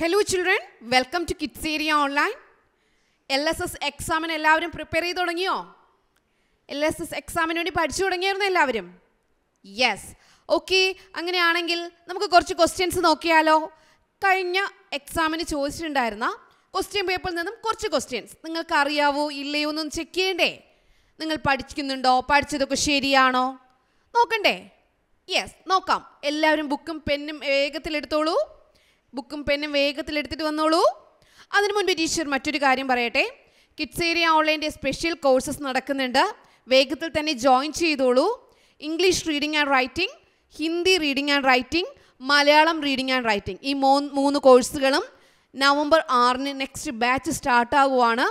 Hello children welcome to kids area online L S S എക്സാമിന് എല്ലാവരും prepare ചെയ്ത് തുടങ്ങിയോ? എൽ എസ് എസ് എക്സാമിന് വേണ്ടി പഠിച്ചു തുടങ്ങിയായിരുന്നു എല്ലാവരും? യെസ് ഓക്കെ അങ്ങനെയാണെങ്കിൽ നമുക്ക് കുറച്ച് ക്വസ്റ്റ്യൻസ് നോക്കിയാലോ? കഴിഞ്ഞ എക്സാമിന് ചോദിച്ചിട്ടുണ്ടായിരുന്ന ക്വസ്റ്റ്യൻ പേപ്പറിൽ നിന്നും കുറച്ച് ക്വസ്റ്റ്യൻസ് നിങ്ങൾക്ക് അറിയാവോ ഇല്ലയോ എന്നൊന്ന് ചെക്ക് ചെയ്യണ്ടേ? നിങ്ങൾ പഠിക്കുന്നുണ്ടോ? പഠിച്ചതൊക്കെ ശരിയാണോ? നോക്കണ്ടേ? യെസ് നോക്കാം. എല്ലാവരും ബുക്കും പെന്നും വേഗത്തിലെടുത്തോളൂ ബുക്കും പെന്നും വേഗത്തിൽ എടുത്തിട്ട് വന്നോളൂ. അതിനു മുൻപ് ടീച്ചർ മറ്റൊരു കാര്യം പറയട്ടെ. കിഡ്സ് ഏരിയ ഓൺലൈന്റെ സ്പെഷ്യൽ കോഴ്സസ് നടക്കുന്നുണ്ട്. വേഗത്തിൽ തന്നെ ജോയിൻ ചെയ്തോളൂ. English reading and writing Hindi reading and writing Malayalam reading and writing ഈ മൂ മൂന്ന് കോഴ്സുകളും നവംബർ ആറിന് നെക്സ്റ്റ് ബാച്ച് സ്റ്റാർട്ടാകുവാണ്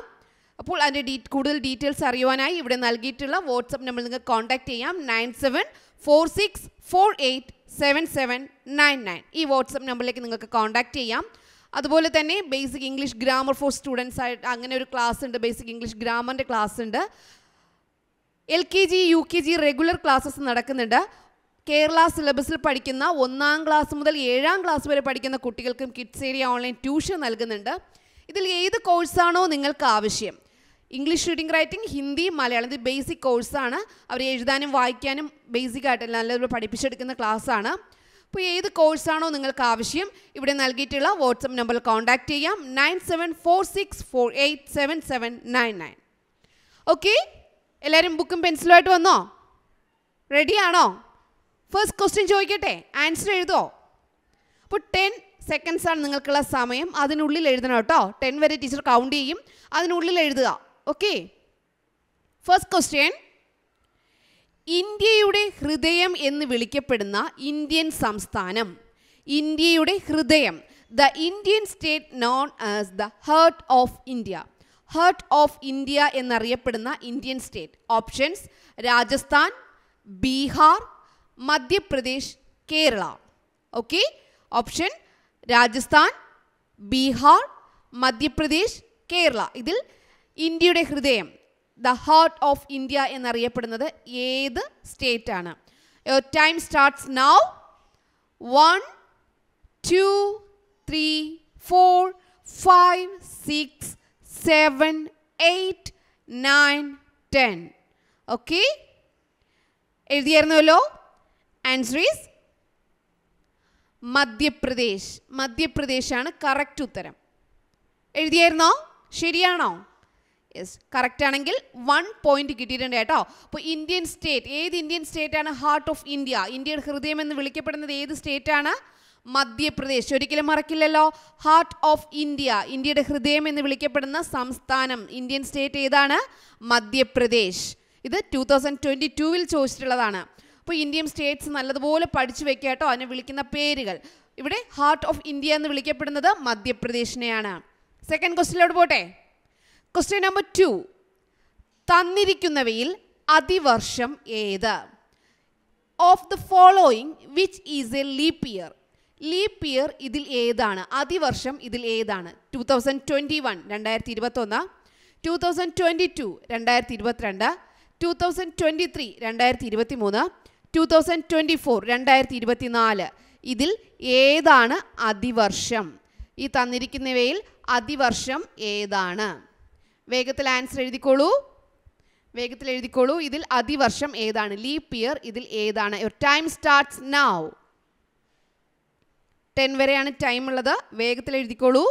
അപ്പോൾ അതിന്റെ ഡീ കൂടുതൽ ഡീറ്റെയിൽസ് അറിയുവാനായി ഇവിടെ നൽകിയിട്ടുള്ള വാട്സപ്പ് നമ്പർ നിങ്ങൾക്ക് കോൺടാക്റ്റ് ചെയ്യാം. Nine seven four six four eight seven seven nine nine ഈ വാട്സപ്പ് നമ്പറിലേക്ക് നിങ്ങൾക്ക് കോൺടാക്ട് ചെയ്യാം. അതുപോലെ തന്നെ basic English grammar for students ആയിട്ട് അങ്ങനെ ഒരു ക്ലാസ് ഉണ്ട്. ബേസിക് ഇംഗ്ലീഷ് ഗ്രാമറിന്റെ ക്ലാസ് ഉണ്ട്. L K G U K G regular classes നടക്കുന്നുണ്ട്. കേരള സിലബസിൽ പഠിക്കുന്ന ഒന്നാം ക്ലാസ് മുതൽ ഏഴാം ക്ലാസ് വരെ പഠിക്കുന്ന കുട്ടികൾക്കും കിഡ്സ് ഏരിയ ഓൺലൈൻ ട്യൂഷൻ നൽകുന്നുണ്ട്. ഇതിൽ ഏത് കോഴ്സാണോ നിങ്ങൾക്ക് ആവശ്യം. English reading writing Hindi Malayalam ഇത് ബേസിക് കോഴ്സാണ് അവർ എഴുതാനും വായിക്കാനും ബേസിക് ആയിട്ട് നല്ലപോലെ പഠിപ്പിച്ചെടുക്കുന്ന ക്ലാസ്സാണ് അപ്പോൾ ഏത് കോഴ്സാണോ നിങ്ങൾക്ക് ആവശ്യം ഇവിടെ നൽകിയിട്ടുള്ള വാട്സപ്പ് നമ്പറിൽ കോൺടാക്റ്റ് ചെയ്യാം. Nine seven four six four eight seven seven nine nine okay എല്ലാവരും ബുക്കും പെൻസിലുമായിട്ട് വന്നോ? റെഡിയാണോ ഫസ്റ്റ് ക്വസ്റ്റ്യൻ ചോദിക്കട്ടെ. ആൻസർ എഴുതോ അപ്പോൾ ടെൻ സെക്കൻഡ്സാണ് നിങ്ങൾക്കുള്ള സമയം. അതിനുള്ളിൽ എഴുതണം കേട്ടോ. ടെൻ വരെ ടീച്ചർ കൗണ്ട് ചെയ്യും. അതിനുള്ളിൽ എഴുതുക. ഓക്കെ ഫസ്റ്റ് ക്വസ്റ്റ്യൻ ഇന്ത്യയുടെ ഹൃദയം എന്ന് വിളിക്കപ്പെടുന്ന ഇന്ത്യൻ സംസ്ഥാനം. ഇന്ത്യയുടെ ഹൃദയം. The Indian state known as the heart of India heart of India എന്നറിയപ്പെടുന്ന Indian state options Rajasthan Bihar Madhya Pradesh Kerala okay option Rajasthan Bihar Madhya Pradesh Kerala ഇതിൽ ഇന്ത്യയുടെ ഹൃദയം ദ ഹാർട്ട് ഓഫ് ഇന്ത്യ എന്നറിയപ്പെടുന്നത് ഏത് state ആണ് time starts now one two three four five six seven eight nine ten okay എഴുതിയായിരുന്നല്ലോ? Answer is Madhya Pradesh. മധ്യപ്രദേശാണ് correct ഉത്തരം. എഴുതിയായിരുന്നോ? ശരിയാണോ? Yes correct ആണെങ്കിൽ വൺ പോയിന്റ് കിട്ടിയിട്ടുണ്ട് കേട്ടോ. അപ്പോൾ ഇന്ത്യൻ സ്റ്റേറ്റ് ഏത് ഇന്ത്യൻ സ്റ്റേറ്റ് ആണ് ഹാർട്ട് ഓഫ് ഇന്ത്യ ഇന്ത്യയുടെ ഹൃദയം എന്ന് വിളിക്കപ്പെടുന്നത് ഏത് സ്റ്റേറ്റ് ആണ്? മധ്യപ്രദേശ്. ഒരിക്കലും മറക്കില്ലല്ലോ. ഹാർട്ട് ഓഫ് ഇന്ത്യ ഇന്ത്യയുടെ ഹൃദയം എന്ന് വിളിക്കപ്പെടുന്ന സംസ്ഥാനം ഇന്ത്യൻ സ്റ്റേറ്റ് ഏതാണ്? മധ്യപ്രദേശ്. ഇത് ടൂ തൗസൻഡ് ട്വന്റി ടൂവിൽ ചോദിച്ചിട്ടുള്ളതാണ്. അപ്പോൾ ഇന്ത്യൻ സ്റ്റേറ്റ്സ് നല്ലതുപോലെ പഠിച്ചു വെക്കുക കേട്ടോ അതിനെ വിളിക്കുന്ന പേരുകൾ. ഇവിടെ ഹാർട്ട് ഓഫ് ഇന്ത്യ എന്ന് വിളിക്കപ്പെടുന്നത് മധ്യപ്രദേശിനെയാണ്. സെക്കൻഡ് ക്വസ്റ്റിലോട്ട് പോട്ടെ. ക്വസ്റ്റ്യൻ നമ്പർ ടു തന്നിരിക്കുന്നവയിൽ അതിവർഷം ഏത്? Of the following which is a leap year leap year ഇതിൽ ഏതാണ്? അതിവർഷം ഇതിൽ ഏതാണ്? ടു തൗസൻഡ് ട്വന്റി വൺ രണ്ടായിരത്തി ഇരുപത്തൊന്ന് ടു തൗസൻഡ് ട്വന്റി ടു രണ്ടായിരത്തി ഇരുപത്തിരണ്ട് ടു തൗസൻഡ് ട്വന്റി ത്രീ രണ്ടായിരത്തി ഇരുപത്തി മൂന്ന് ടു തൗസൻഡ് ട്വന്റി ഫോർ രണ്ടായിരത്തി ഇരുപത്തി നാല് ഇതിൽ ഏതാണ് അതിവർഷം? ഈ തന്നിരിക്കുന്നവയിൽ അതിവർഷം ഏതാണ്? വേഗത്തിൽ ആൻസർ എഴുതിക്കോളൂ. വേഗത്തിൽ എഴുതിക്കോളൂ. ഇതിൽ അതിവർഷം ഏതാണ്? ലീപ് ഇയർ ഇതിൽ ഏതാണ്? Your time starts now ten വരെയാണ് ടൈം ഉള്ളത്. വേഗത്തിൽ എഴുതിക്കോളൂ.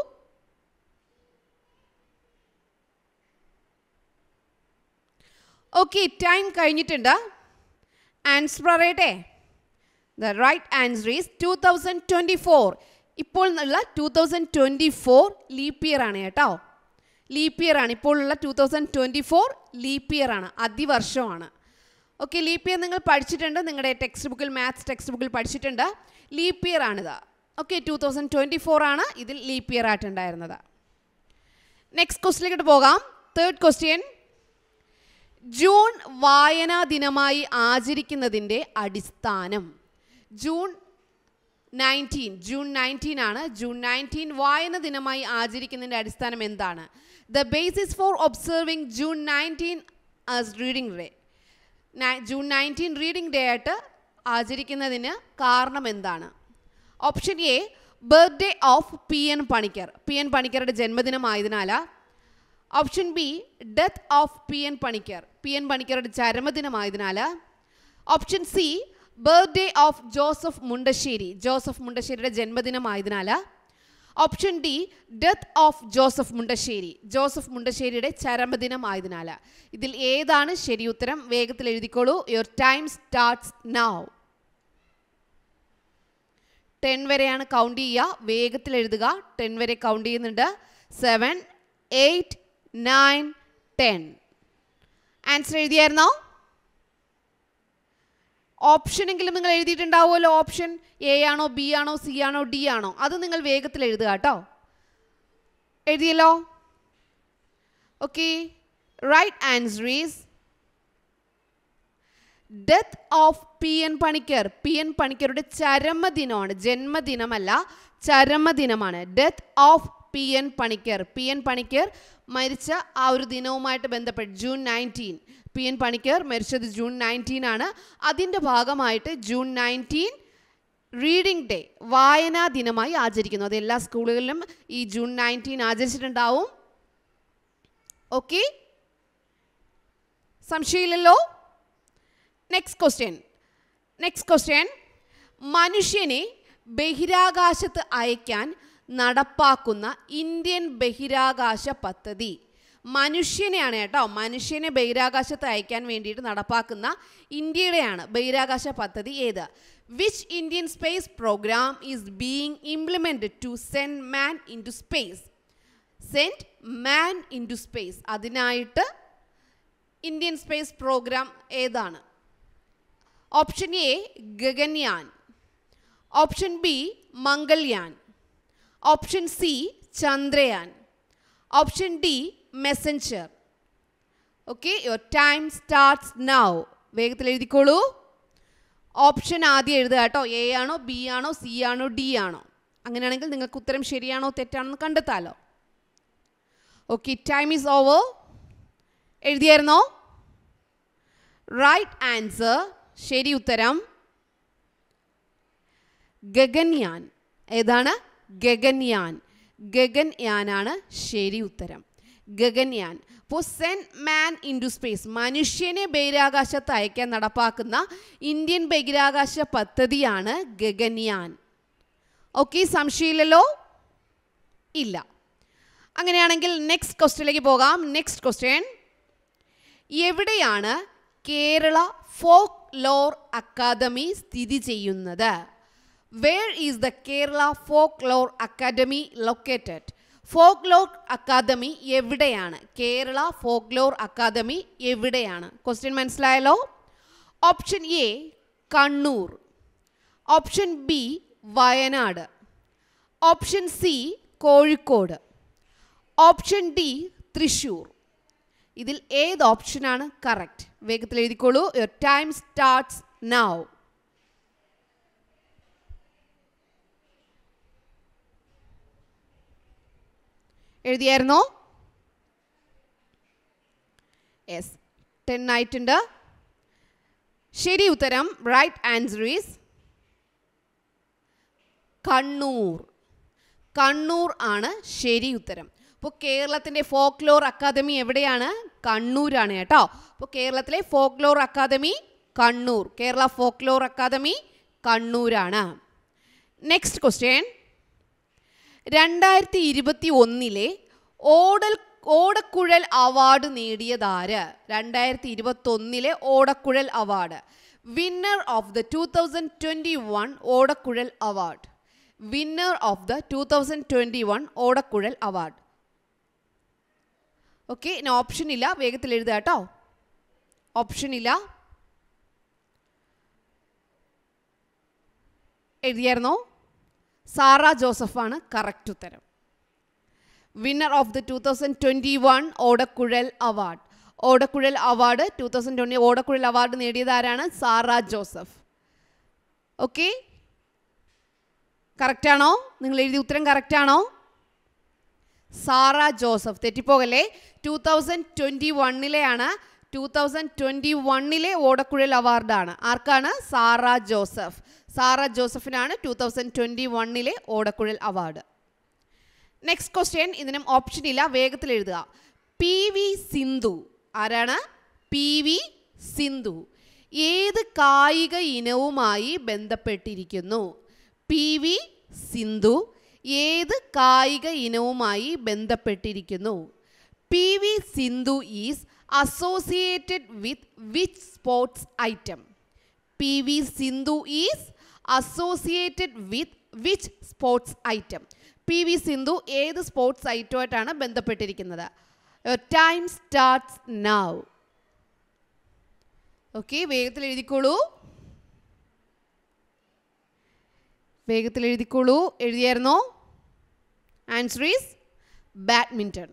ഓക്കെ ടൈം കഴിഞ്ഞിട്ടുണ്ട്. ആൻസർ പറയട്ടെ? The right answer is two thousand twenty four ഇപ്പോൾ ഉള്ള two thousand twenty four leap year ആണ് കേട്ടോ. ലീപ്പ് ഇയർ ആണ്. ഇപ്പോൾ ഉള്ള two thousand twenty four leap year ആണ്. അതിവർഷമാണ്. ഓക്കെ ലീപ്പ് ഇയർ നിങ്ങൾ പഠിച്ചിട്ടുണ്ട്. നിങ്ങളുടെ ടെക്സ്റ്റ് ബുക്കിൽ മാത്സ് ടെക്സ്റ്റ് ബുക്കിൽ പഠിച്ചിട്ടുണ്ട്. ലീപ്പ് ഇയർ ആണിത്. Okay two thousand twenty four ആണ് ഇതിൽ ലീപ്പ് ഇയർ ആയിട്ടുണ്ടായിരുന്നത്. നെക്സ്റ്റ് ക്വസ്റ്റിലേക്ക് പോകാം. തേർഡ് ക്വസ്റ്റ്യൻ ജൂൺ വായനാ ദിനമായി ആചരിക്കുന്നതിന്റെ അടിസ്ഥാനം. ജൂൺ നയന്റീൻ ജൂൺ നയന്റീൻ ആണ്. ജൂൺ നയന്റീൻ വായന ദിനമായി ആചരിക്കുന്നതിന്റെ അടിസ്ഥാനം എന്താണ്? The basis for observing June nineteen as reading day June nineteen reading day ആയിട്ട് ആചരിക്കുന്നതിന് കാരണം എന്താണ്? Option A birthday of P N Panicker P N പണിക്കറുടെ ജന്മദിനമായതിനാൽ option B death of P N Panicker P N പണിക്കറുടെ ചരമദിനമായതിനാൽ option C birthday of Joseph Mundassery Joseph മുണ്ടശ്ശേരിയുടെ ജന്മദിനമായതിനാൽ option D death of Joseph Mundassery Joseph മുണ്ടശ്ശേരിയുടെ ചരമദിനം ആയതിനാൽ ഇതിൽ ഏതാണ് ശരി ഉത്തരം? വേഗത്തിൽ എഴുതിക്കോളൂ. Your time starts now ten വരെയാണ് count ചെയ്യുക. വേഗത്തിൽ എഴുതുക. ടെൻ വരെ കൗണ്ട് ചെയ്യുന്നുണ്ട്. Seven eight nine ten answer എഴുതിയായിരുന്നോ? ഓപ്ഷനെങ്കിലും നിങ്ങൾ എഴുതിയിട്ടുണ്ടാവുമല്ലോ. ഓപ്ഷൻ എ ആണോ ബി ആണോ സി ആണോ ഡി ആണോ? അത് നിങ്ങൾ വേഗത്തിൽ എഴുതുക കേട്ടോ. എഴുതിയല്ലോ? Okay right answer is death of P N Panicker P N പണിക്കരുടെ ചരമദിനമാണ്. ജന്മദിനമല്ല ചരമദിനമാണ്. Death of P N Panicker P N Panicker മരിച്ച ആ ഒരു ദിനവുമായിട്ട് ബന്ധപ്പെട്ട് June nineteen P N Panicker മരിച്ചത് ജൂൺ നയന്റീൻ ആണ്. അതിന്റെ ഭാഗമായിട്ട് ജൂൺ നയന്റീൻ റീഡിംഗ് ഡേ വായനാ ദിനമായി ആചരിക്കുന്നു. അത് എല്ലാ സ്കൂളുകളിലും ഈ ജൂൺ നയന്റീൻ ആചരിച്ചിട്ടുണ്ടാവും. ഓക്കെ സംശയമില്ലല്ലോ? നെക്സ്റ്റ് ക്വസ്റ്റ്യൻ നെക്സ്റ്റ് ക്വസ്റ്റ്യൻ മനുഷ്യനെ ബഹിരാകാശത്ത് അയക്കാൻ നടപ്പാക്കുന്ന ഇന്ത്യൻ ബഹിരാകാശ പദ്ധതി. മനുഷ്യനെയാണ് കേട്ടോ. മനുഷ്യനെ ബഹിരാകാശത്ത് അയക്കാൻ വേണ്ടിയിട്ട് നടപ്പാക്കുന്ന ഇന്ത്യയുടെയാണ് ബഹിരാകാശ പദ്ധതി ഏത്? Which Indian space programme is being implemented to send man into space send man into space അതിനായിട്ട് ഇന്ത്യൻ സ്പേസ് പ്രോഗ്രാം ഏതാണ്? Option A Gaganyaan. Option B Mangalyaan. Option C Chandrayaan. Option D messenger okay your time starts now വേഗത്തിൽ എഴുതിക്കോളൂ. Option ആദ്യം എഴുതുക കേട്ടോ. A ആണോ B ആണോ C ആണോ ഡി ആണോ? അങ്ങനെയാണെങ്കിൽ നിങ്ങൾക്ക് ഉത്തരം ശരിയാണോ തെറ്റാണോ എന്ന് കണ്ടെത്താലോ. ഓക്കെ ടൈം ഈസ് ഓവർ എഴുതിയായിരുന്നോ? റൈറ്റ് ആൻസർ ശരി ഉത്തരം. ഗഗൻയാൻ. ഏതാണ്? ഗഗൻയാൻ. ഗഗൻയാനാണ് ശരി ഉത്തരം. ഗഗൻയാൻ. അപ്പോൾ send man into space മനുഷ്യനെ ബഹിരാകാശത്ത് അയക്കാൻ നടപ്പാക്കുന്ന ഇന്ത്യൻ ബഹിരാകാശ പദ്ധതിയാണ് ഗഗൻയാൻ. ഓക്കെ സംശയമില്ലല്ലോ? ഇല്ല. അങ്ങനെയാണെങ്കിൽ നെക്സ്റ്റ് ക്വസ്റ്റ്യനിലേക്ക് പോകാം. നെക്സ്റ്റ് ക്വസ്റ്റ്യൻ എവിടെയാണ് കേരള ഫോക്ക് ലോർ അക്കാദമി സ്ഥിതി ചെയ്യുന്നത്? Where is the Kerala folklore academy located folklore academy എവിടെയാണ്? കേരള ഫോക്ക് ലോർ അക്കാദമി എവിടെയാണ്? ക്വസ്റ്റ്യൻ മനസ്സിലായല്ലോ? Option A Kannur. Option B Wayanad. Option C Kozhikode. Option D Thrissur ഇതിൽ ഏത് ഓപ്ഷനാണ് കറക്റ്റ് വേഗത്തിൽ എഴുതിക്കോളൂ. യുവർ ടൈം സ്റ്റാർട്ട്സ് നൗ എഴുതിയായിരുന്നോ യെസ് ടെൻ ആയിട്ടുണ്ട് ശരി ഉത്തരം right answer is Kannur. Kannur ആണ് ശരി ഉത്തരം. അപ്പോൾ കേരളത്തിന്റെ ഫോക്ലോർ അക്കാദമി എവിടെയാണ്? കണ്ണൂരാണ് കേട്ടോ. അപ്പോൾ കേരളത്തിലെ folklore academy Kannur. Kerala folklore academy കണ്ണൂരാണ്. നെക്സ്റ്റ് ക്വസ്റ്റ്യൻ രണ്ടായിരത്തി ഇരുപത്തി ഒന്നിലെ ഓടൽ ഓടക്കുഴൽ അവാർഡ് നേടിയതാര്? രണ്ടായിരത്തി ഇരുപത്തി ഒന്നിലെ Odakkuzhal award. Winner of the two thousand twenty one Odakkuzhal award. Winner of the two thousand twenty one Odakkuzhal award. Okay ഇനി ഓപ്ഷൻ ഇല്ല. വേഗത്തിൽ എഴുതുക കേട്ടോ. ഓപ്ഷൻ ഇല്ല. എഴുതിയായിരുന്നോ? സാറ ജോസഫാണ് കറക്റ്റ് ഉത്തരം. Winner of the two thousand twenty one Odakkuzhal award. Odakkuzhal award two thousand twenty Odakkuzhal award നേടിയത് ആരാണ്? സാറ ജോസഫ്. ഓക്കെ കറക്റ്റാണോ നിങ്ങൾ എഴുതിയ ഉത്തരം കറക്റ്റാണോ സാറ ജോസഫ് തെറ്റിപ്പോകല്ലേ? ടു തൗസൻഡ് ട്വന്റി വണ്ണിലെയാണ് ടു തൗസൻഡ് ട്വന്റി വണ്ണിലെ ഓടക്കുഴൽ അവാർഡാണ്. ആർക്കാണ്? Sara Joseph. സാറ ജോസഫിനാണ് ടു തൗസൻഡ് ട്വന്റി വണ്ണിലെ ഓടക്കുഴൽ അവാർഡ്. നെക്സ്റ്റ് ക്വസ്റ്റ്യൻ ഇതിനും ഓപ്ഷൻ ഇല്ല വേഗത്തിൽ എഴുതുക. P V Sindhu. ആരാണ്? P V Sindhu. ഏത് കായിക ഇനവുമായി ബന്ധപ്പെട്ടിരിക്കുന്നു? P V Sindhu. ഏത് കായിക ഇനവുമായി ബന്ധപ്പെട്ടിരിക്കുന്നു? P V Sindhu is associated with which sports item P V Sindhu is associated with which sports item P V Sindhu ഏത് സ്പോർട്സ് ഐറ്റമായിട്ടാണ് ബന്ധപ്പെട്ടിരിക്കുന്നത്? ടൈം സ്റ്റാർട്ട്സ് നൗ ഓക്കെ വേഗത്തിൽ എഴുതിക്കോളൂ. വേഗത്തിൽ എഴുതിക്കോളൂ. എഴുതിയായിരുന്നോ? Answer is badminton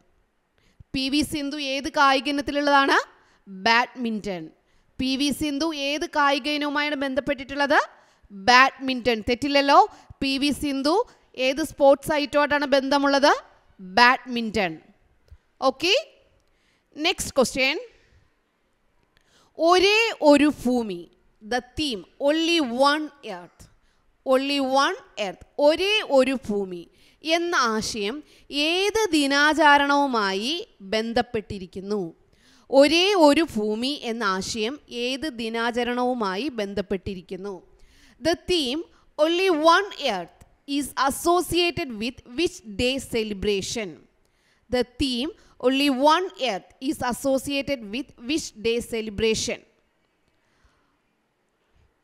P V Sindhu ഏത് കായിക ഇനത്തിലുള്ളതാണ് badminton P V Sindhu ഏത് കായിക ഇനവുമായാണ് ബന്ധപ്പെട്ടിട്ടുള്ളത്? ബാഡ്മിന്റൺ തെറ്റില്ലല്ലോ? പി വി സിന്ധു ഏത് സ്പോർട്സ് ഐറ്റമായിട്ടാണ് ബന്ധമുള്ളത്? ബാഡ്മിന്റൺ ഓക്കെ നെക്സ്റ്റ് ക്വസ്റ്റ്യൻ ഒരേ ഒരു ഭൂമി the theme only one earth only one earth ഒരേ ഒരു ഭൂമി എന്ന ആശയം ഏത് ദിനാചാരണവുമായി ബന്ധപ്പെട്ടിരിക്കുന്നു? ഒരേ ഒരു ഭൂമി എന്ന ആശയം ഏത് ദിനാചരണവുമായി ബന്ധപ്പെട്ടിരിക്കുന്നു? The theme only one earth is associated with which day celebration the theme only one earth is associated with which day celebration?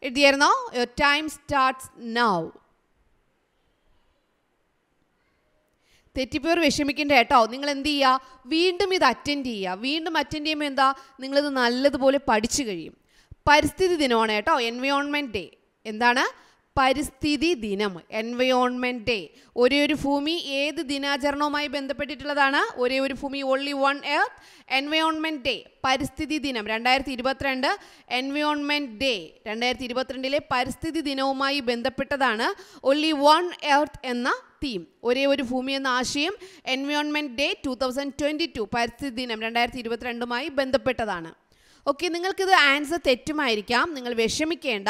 എഴുതിയായിരുന്നോ? യുവർ ടൈം സ്റ്റാർട്ട്സ് നൗ തെറ്റിപ്പോർ വിഷമിക്കേണ്ട കേട്ടോ. നിങ്ങൾ എന്ത് ചെയ്യുക? വീണ്ടും ഇത് അറ്റൻഡ് ചെയ്യുക. വീണ്ടും അറ്റൻഡ് ചെയ്യുമ്പോൾ എന്താ? നിങ്ങളിത് നല്ലതുപോലെ പഠിച്ചു കഴിയും. പരിസ്ഥിതി ദിനമാണ് കേട്ടോ. എൻവയോൺമെന്റ് ഡേ എന്താണ്? പരിസ്ഥിതി ദിനം എൻവയോൺമെന്റ് ഡേ ഒരേ ഒരു ഭൂമി ഏത് ദിനാചരണവുമായി ബന്ധപ്പെട്ടിട്ടുള്ളതാണ്? ഒരേ ഒരു ഭൂമി only one earth environment day പരിസ്ഥിതി ദിനം രണ്ടായിരത്തി ഇരുപത്തിരണ്ട് എൻവയോൺമെന്റ് ഡേ രണ്ടായിരത്തി ഇരുപത്തിരണ്ടിലെ പരിസ്ഥിതി ദിനവുമായി ബന്ധപ്പെട്ടതാണ് ഓൺലി വൺ എർത്ത് എന്ന തീം ഒരേ ഒരു ഭൂമി എന്ന ആശയം environment day two thousand twenty two പരിസ്ഥിതി ദിനം രണ്ടായിരത്തി ഇരുപത്തിരണ്ടുമായി ബന്ധപ്പെട്ടതാണ്. ഓക്കെ നിങ്ങൾക്കിത് ആൻസർ തെറ്റുമായിരിക്കാം. നിങ്ങൾ വിഷമിക്കേണ്ട.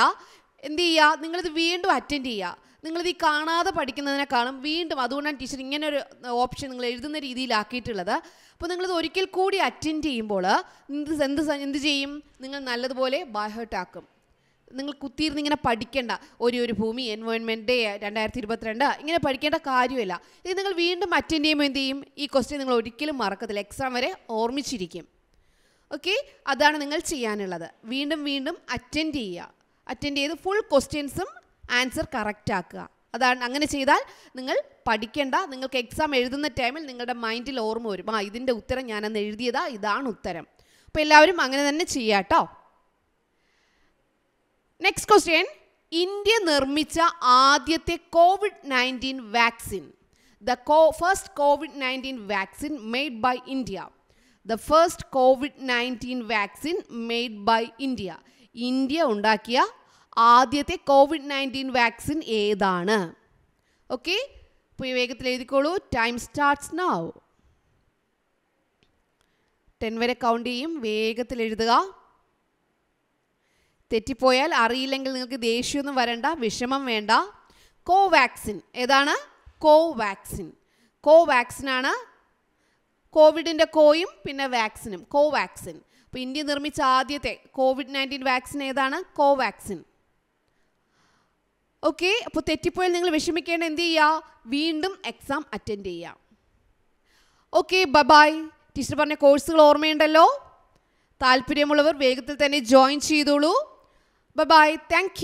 എന്ത് ചെയ്യുക നിങ്ങളിത് വീണ്ടും അറ്റൻഡ് ചെയ്യുക നിങ്ങളിത് കാണാതെ പഠിക്കുന്നതിനേക്കാളും വീണ്ടും അതുകൊണ്ടാണ് ടീച്ചർ ഇങ്ങനെ ഒരു ഓപ്ഷൻ നിങ്ങൾ എഴുതുന്ന രീതിയിലാക്കിയിട്ടുള്ളത്. അപ്പോൾ നിങ്ങളിത് ഒരിക്കൽ കൂടി അറ്റൻഡ് ചെയ്യുമ്പോൾ എന്ത് എന്ത് എന്ത് ചെയ്യും? നിങ്ങൾ നല്ലതുപോലെ ബൈഹേർട്ടാക്കും നിങ്ങൾ കുത്തിയിരുന്ന് ഇങ്ങനെ പഠിക്കേണ്ട. ഒരു ഒരു ഭൂമി എൻവയോൺമെന്റ് ഡേ രണ്ടായിരത്തി ഇരുപത്തിരണ്ട് ഇങ്ങനെ പഠിക്കേണ്ട കാര്യമില്ല. ഇത് നിങ്ങൾ വീണ്ടും അറ്റൻഡ് ചെയ്യുമ്പോൾ എന്ത് ചെയ്യും? ഈ ക്വസ്റ്റ്യൻ നിങ്ങൾ ഒരിക്കലും മറക്കത്തില്ല. എക്സാം വരെ ഓർമ്മിച്ചിരിക്കും. ഓക്കെ അതാണ് നിങ്ങൾ ചെയ്യാനുള്ളത്. വീണ്ടും വീണ്ടും അറ്റൻഡ് ചെയ്യുക. അറ്റൻഡ് ചെയ്ത് ഫുൾ ക്വസ്റ്റ്യൻസും ആൻസർ കറക്റ്റ് ആക്കുക. അതാണ് അങ്ങനെ ചെയ്താൽ നിങ്ങൾ പഠിക്കേണ്ട നിങ്ങൾക്ക് എക്സാം എഴുതുന്ന ടൈമിൽ നിങ്ങളുടെ മൈൻഡിൽ ഓർമ്മ വരും. ആ ഇതിന്റെ ഉത്തരം ഞാനന്ന് എഴുതിയതാ ഇതാണ് ഉത്തരം. അപ്പോൾ എല്ലാവരും അങ്ങനെ തന്നെ ചെയ്യാട്ടോ നെക്സ്റ്റ് ക്വസ്റ്റ്യൻ ഇന്ത്യ നിർമ്മിച്ച ആദ്യത്തെ COVID nineteen vaccine the co first COVID nineteen vaccine made by India the first COVID nineteen vaccine made by India India ഉണ്ടാക്കിയ ആദ്യത്തെ കോവിഡ് നയന്റീൻ വാക്സിൻ ഏതാണ്? ഓക്കെ? ഇപ്പോൾ ഈ വേഗത്തിൽ എഴുതിക്കോളൂ. ടൈം സ്റ്റാർട്ട്സ് നൗ ടെൻ വരെ കൗണ്ട് ചെയ്യും. വേഗത്തിൽ എഴുതുക. തെറ്റിപ്പോയാൽ അറിയില്ലെങ്കിൽ നിങ്ങൾക്ക് ദേഷ്യമൊന്നും വരണ്ട വിഷമം വേണ്ട. കോവാക്സിൻ. ഏതാണ്? കോവാക്സിൻ. കോവാക്സിനാണ് കോവിഡിന്റെ കോയും പിന്നെ വാക്സിനും. കോവാക്സിൻ. അപ്പോൾ ഇന്ത്യ നിർമ്മിച്ച ആദ്യത്തെ കോവിഡ് നയന്റീൻ വാക്സിൻ ഏതാണ്? കോവാക്സിൻ. ഓക്കെ അപ്പോൾ തെറ്റിപ്പോയാൽ നിങ്ങൾ വിഷമിക്കേണ്ട എന്ത് ചെയ്യുക വീണ്ടും എക്സാം അറ്റൻഡ് ചെയ്യുക ഓക്കെ ബബായ് ടീച്ചർ പറഞ്ഞ കോഴ്സുകൾ ഓർമ്മയുണ്ടല്ലോ? താല്പര്യമുള്ളവർ വേഗത്തിൽ തന്നെ ജോയിൻ ചെയ്തോളൂ. Bye-bye thank